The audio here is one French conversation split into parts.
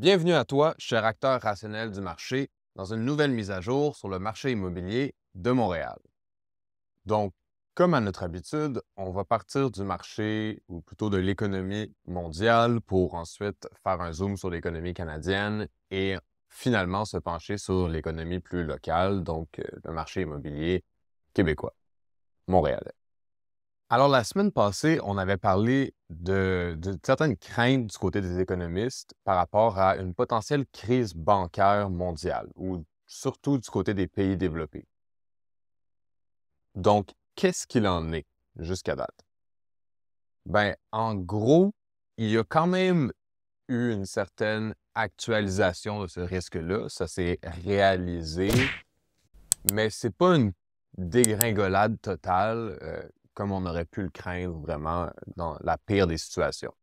Bienvenue à toi, cher acteur rationnel du marché, dans une nouvelle mise à jour sur le marché immobilier de Montréal. Donc, comme à notre habitude, on va partir du marché, ou plutôt de l'économie mondiale, pour ensuite faire un zoom sur l'économie canadienne et finalement se pencher sur l'économie plus locale, donc euh, le marché immobilier québécois, montréalais. Alors, la semaine passée, on avait parlé de, de, certaines craintes du côté des économistes par rapport à une potentielle crise bancaire mondiale, ou surtout du côté des pays développés. Donc, qu'est-ce qu'il en est jusqu'à date? Ben, en gros, il y a quand même eu une certaine actualisation de ce risque-là. Ça s'est réalisé, mais c'est pas une dégringolade totale euh, comme on aurait pu le craindre vraiment dans la pire des situations.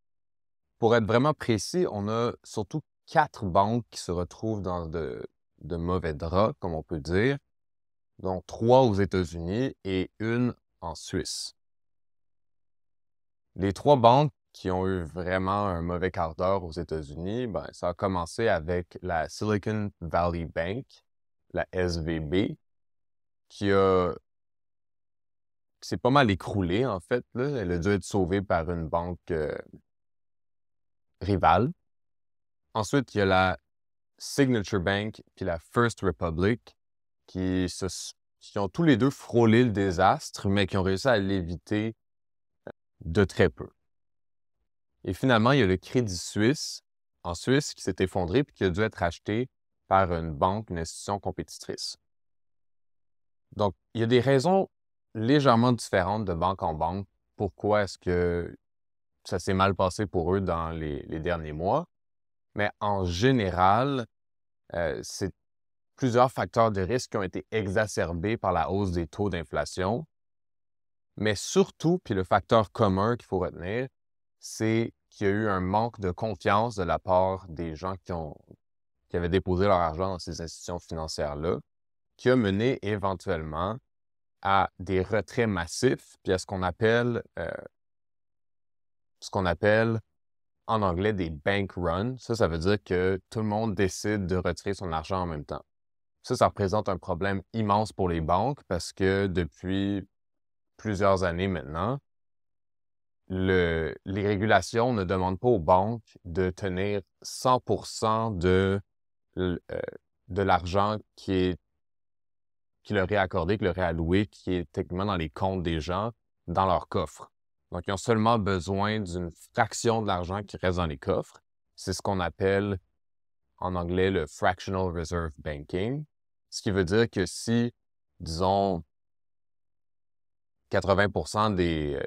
Pour être vraiment précis, on a surtout quatre banques qui se retrouvent dans de, mauvais draps, comme on peut dire, dont trois aux États-Unis et une en Suisse. Les trois banques qui ont eu vraiment un mauvais quart d'heure aux États-Unis, ben, ça a commencé avec la Silicon Valley Bank, la SVB, qui a c'est pas mal écroulé, en fait. Là. Elle a dû être sauvée par une banque euh, rivale. Ensuite, il y a la Signature Bank puis la First Republic qui, qui ont tous les deux frôlé le désastre, mais qui ont réussi à l'éviter euh, de très peu. Et finalement, il y a le Crédit Suisse en Suisse qui s'est effondré puis qui a dû être acheté par une banque, une institution compétitrice. Donc, il y a des raisons légèrement différentes de banque en banque. Pourquoi est-ce que ça s'est mal passé pour eux dans les, derniers mois? Mais en général, euh, c'est plusieurs facteurs de risque qui ont été exacerbés par la hausse des taux d'inflation. Mais surtout, puis le facteur commun qu'il faut retenir, c'est qu'il y a eu un manque de confiance de la part des gens qui, ont, qui avaient déposé leur argent dans ces institutions financières-là, qui a mené éventuellement à des retraits massifs, puis à ce qu'on appelle, euh, appelle en anglais des bank runs. Ça, ça veut dire que tout le monde décide de retirer son argent en même temps. Ça, ça représente un problème immense pour les banques parce que depuis plusieurs années maintenant, le, les régulations ne demandent pas aux banques de tenir 100 de, euh, de l'argent qui est qui leur est accordé, qui leur est alloué, qui est techniquement dans les comptes des gens, dans leur coffre. Donc, ils ont seulement besoin d'une fraction de l'argent qui reste dans les coffres. C'est ce qu'on appelle en anglais le fractional reserve banking, ce qui veut dire que si, disons, 80% des, euh,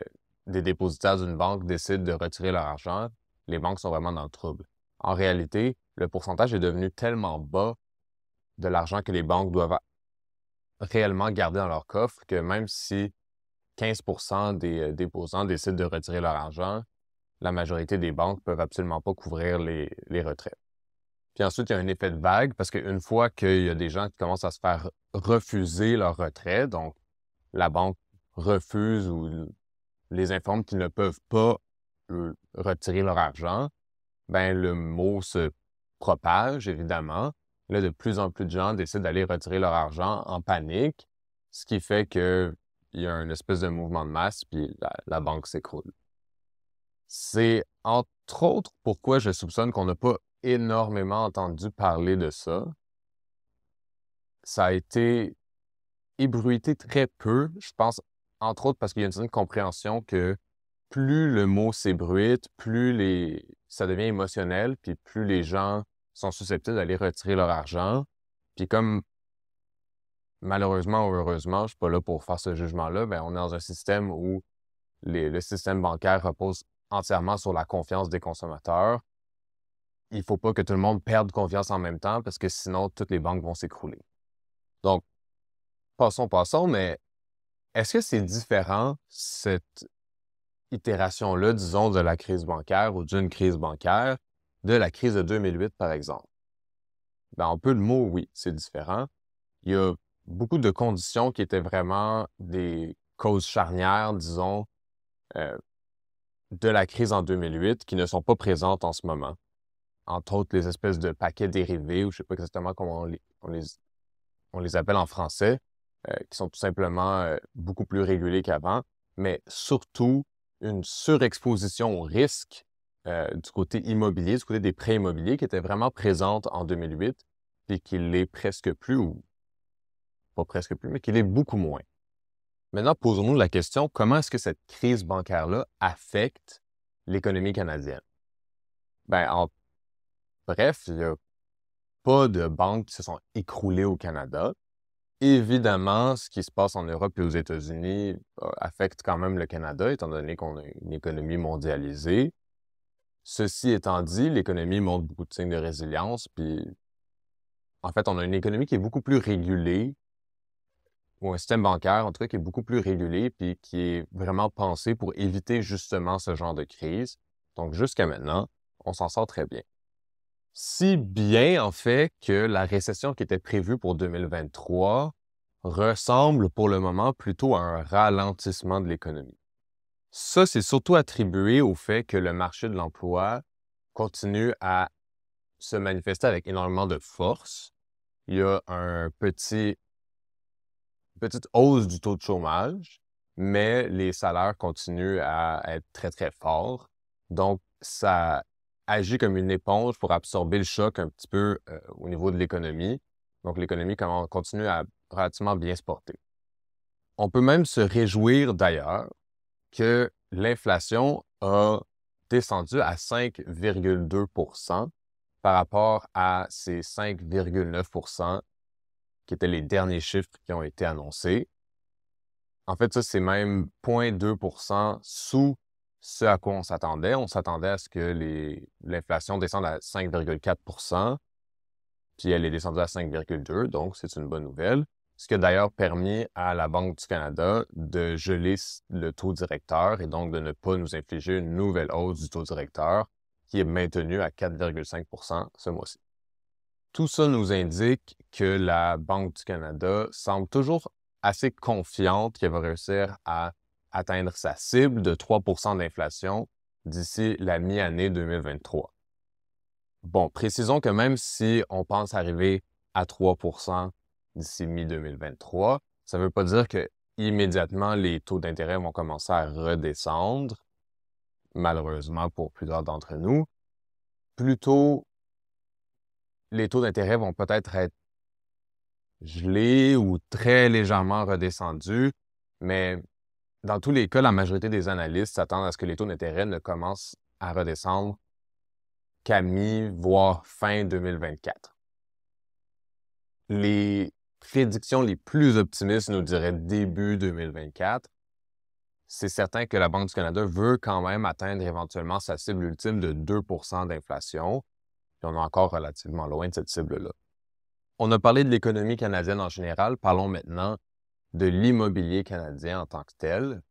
des dépositaires d'une banque décident de retirer leur argent, les banques sont vraiment dans le trouble. En réalité, le pourcentage est devenu tellement bas de l'argent que les banques doivent réellement garder dans leur coffre que même si 15% des euh, déposants décident de retirer leur argent, la majorité des banques peuvent absolument pas couvrir les, les retraits. Puis ensuite, il y a un effet de vague parce qu'une fois qu'il y a des gens qui commencent à se faire refuser leur retrait, donc la banque refuse ou les informe qu'ils ne peuvent pas retirer leur argent, ben le mot se propage évidemment Là, de plus en plus de gens décident d'aller retirer leur argent en panique, ce qui fait qu'il y a une espèce de mouvement de masse, puis la, banque s'écroule. C'est entre autres pourquoi je soupçonne qu'on n'a pas énormément entendu parler de ça. Ça a été ébruité très peu, je pense, entre autres parce qu'il y a une certaine compréhension que plus le mot s'ébruite, plus ça devient émotionnel, puis plus les gens sont susceptibles d'aller retirer leur argent. Puis comme malheureusement ou heureusement, je ne suis pas là pour faire ce jugement-là, ben on est dans un système où le système bancaire repose entièrement sur la confiance des consommateurs. Il ne faut pas que tout le monde perde confiance en même temps parce que sinon, toutes les banques vont s'écrouler. Donc, passons, passons, mais est-ce que c'est différent, cette itération-là, disons, de la crise bancaire ou d'une crise bancaire, de la crise de 2008, par exemple? Ben, en peu de mots, oui, c'est différent. Il y a beaucoup de conditions qui étaient vraiment des causes charnières, disons, euh, de la crise en 2008 qui ne sont pas présentes en ce moment. entre autres les espèces de paquets dérivés, ou je sais pas exactement comment on on on les appelle en français, euh, qui sont tout simplement euh, beaucoup plus régulés qu'avant, mais surtout une surexposition au risque euh, du côté immobilier, du côté des prêts immobiliers, qui était vraiment présente en 2008, et qui l'est presque plus, ou pas presque plus, mais qui l'est beaucoup moins. Maintenant, posons-nous la question, comment est-ce que cette crise bancaire-là affecte l'économie canadienne? Ben, en bref, il n'y a pas de banques qui se sont écroulées au Canada. Évidemment, ce qui se passe en Europe et aux États-Unis euh, affecte quand même le Canada, étant donné qu'on a une économie mondialisée. Ceci étant dit, l'économie montre beaucoup de signes de résilience, puis en fait, on a une économie qui est beaucoup plus régulée, ou un système bancaire, en tout cas, qui est beaucoup plus régulé, puis qui est vraiment pensé pour éviter justement ce genre de crise. Donc, jusqu'à maintenant, on s'en sort très bien. Si bien, en fait, que la récession qui était prévue pour 2023 ressemble pour le moment plutôt à un ralentissement de l'économie. Ça, c'est surtout attribué au fait que le marché de l'emploi continue à se manifester avec énormément de force. Il y a un petit, une petite hausse du taux de chômage, mais les salaires continuent à être très, très forts. Donc, ça agit comme une éponge pour absorber le choc un petit peu euh, au niveau de l'économie. Donc, l'économie continue à relativement bien se porter. On peut même se réjouir d'ailleurs que l'inflation a descendu à 5,2% par rapport à ces 5,9% qui étaient les derniers chiffres qui ont été annoncés. En fait, ça, c'est même 0,2% sous ce à quoi on s'attendait. On s'attendait à ce que l'inflation descende à 5,4% puis elle est descendue à 5,2 donc c'est une bonne nouvelle. Ce qui a d'ailleurs permis à la Banque du Canada de geler le taux directeur et donc de ne pas nous infliger une nouvelle hausse du taux directeur qui est maintenu à 4,5% ce mois-ci. Tout ça nous indique que la Banque du Canada semble toujours assez confiante qu'elle va réussir à atteindre sa cible de 3% d'inflation d'ici la mi-année 2023. Bon, précisons que même si on pense arriver à 3 d'ici mi-2023, ça ne veut pas dire que immédiatement les taux d'intérêt vont commencer à redescendre, malheureusement pour plusieurs d'entre nous. Plutôt, les taux d'intérêt vont peut-être être gelés ou très légèrement redescendus, mais dans tous les cas, la majorité des analystes s'attendent à ce que les taux d'intérêt ne commencent à redescendre qu'à mi, voire fin 2024. Les prédictions les plus optimistes nous diraient début 2024. C'est certain que la Banque du Canada veut quand même atteindre éventuellement sa cible ultime de 2% d'inflation. On est encore relativement loin de cette cible-là. On a parlé de l'économie canadienne en général. Parlons maintenant de l'immobilier canadien en tant que tel.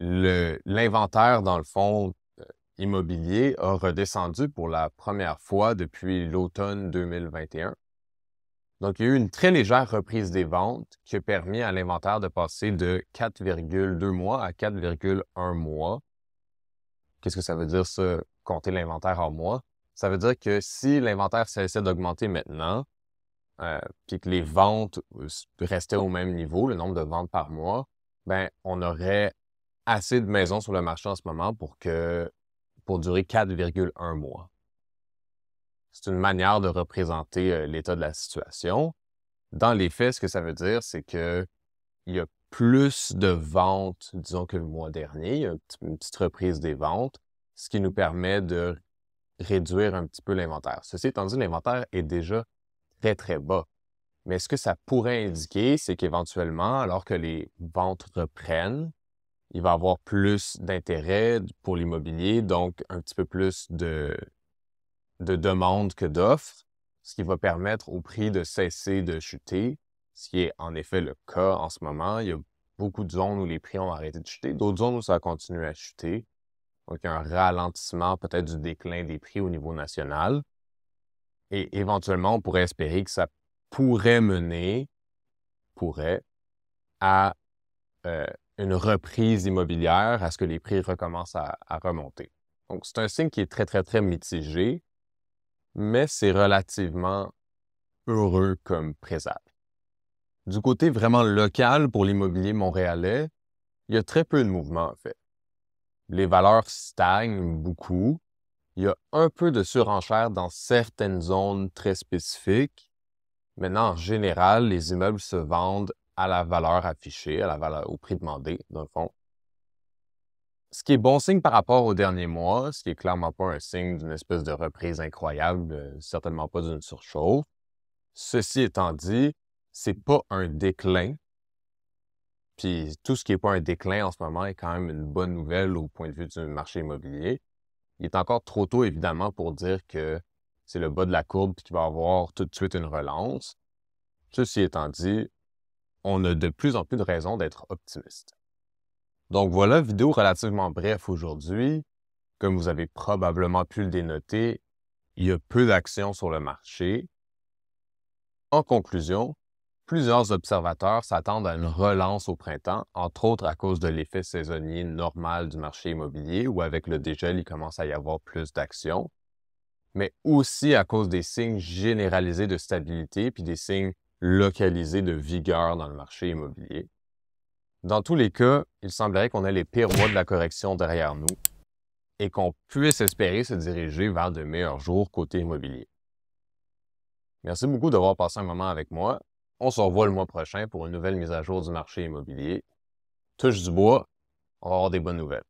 L'inventaire, dans le fond, euh, immobilier a redescendu pour la première fois depuis l'automne 2021. Donc, il y a eu une très légère reprise des ventes qui a permis à l'inventaire de passer de 4,2 mois à 4,1 mois. Qu'est-ce que ça veut dire, ça, compter l'inventaire en mois? Ça veut dire que si l'inventaire cessait d'augmenter maintenant, euh, puis que les ventes euh, restaient au même niveau, le nombre de ventes par mois, ben on aurait assez de maisons sur le marché en ce moment pour que pour durer 4,1 mois. C'est une manière de représenter l'état de la situation. Dans les faits, ce que ça veut dire, c'est que il y a plus de ventes, disons, que le mois dernier. Il y a une petite reprise des ventes, ce qui nous permet de réduire un petit peu l'inventaire. Ceci étant dit, l'inventaire est déjà très, très bas. Mais ce que ça pourrait indiquer, c'est qu'éventuellement, alors que les ventes reprennent, il va y avoir plus d'intérêt pour l'immobilier, donc un petit peu plus de, de demandes que d'offres, ce qui va permettre au prix de cesser de chuter, ce qui est en effet le cas en ce moment. Il y a beaucoup de zones où les prix ont arrêté de chuter, d'autres zones où ça a continué à chuter. Donc, il y a un ralentissement peut-être du déclin des prix au niveau national. Et éventuellement, on pourrait espérer que ça pourrait mener, pourrait, à euh, une reprise immobilière, à ce que les prix recommencent à, remonter. Donc, c'est un signe qui est très, très, très mitigé. Mais c'est relativement heureux comme présage. Du côté vraiment local pour l'immobilier montréalais, il y a très peu de mouvement en fait. Les valeurs stagnent beaucoup. Il y a un peu de surenchère dans certaines zones très spécifiques. Maintenant, en général, les immeubles se vendent à la valeur affichée, à la valeur, au prix demandé, dans le fond. Ce qui est bon signe par rapport aux derniers mois, ce qui est clairement pas un signe d'une espèce de reprise incroyable, euh, certainement pas d'une surchauffe. Ceci étant dit, c'est pas un déclin. Puis tout ce qui n'est pas un déclin en ce moment est quand même une bonne nouvelle au point de vue du marché immobilier. Il est encore trop tôt, évidemment, pour dire que c'est le bas de la courbe et qu'il va avoir tout de suite une relance. Ceci étant dit, on a de plus en plus de raisons d'être optimiste. Donc voilà, vidéo relativement bref aujourd'hui. Comme vous avez probablement pu le dénoter, il y a peu d'actions sur le marché. En conclusion, plusieurs observateurs s'attendent à une relance au printemps, entre autres à cause de l'effet saisonnier normal du marché immobilier où avec le dégel, il commence à y avoir plus d'actions, mais aussi à cause des signes généralisés de stabilité puis des signes localisés de vigueur dans le marché immobilier. Dans tous les cas, il semblerait qu'on ait les pires mois de la correction derrière nous et qu'on puisse espérer se diriger vers de meilleurs jours côté immobilier. Merci beaucoup d'avoir passé un moment avec moi. On se revoit le mois prochain pour une nouvelle mise à jour du marché immobilier. Touche du bois, on va avoir des bonnes nouvelles.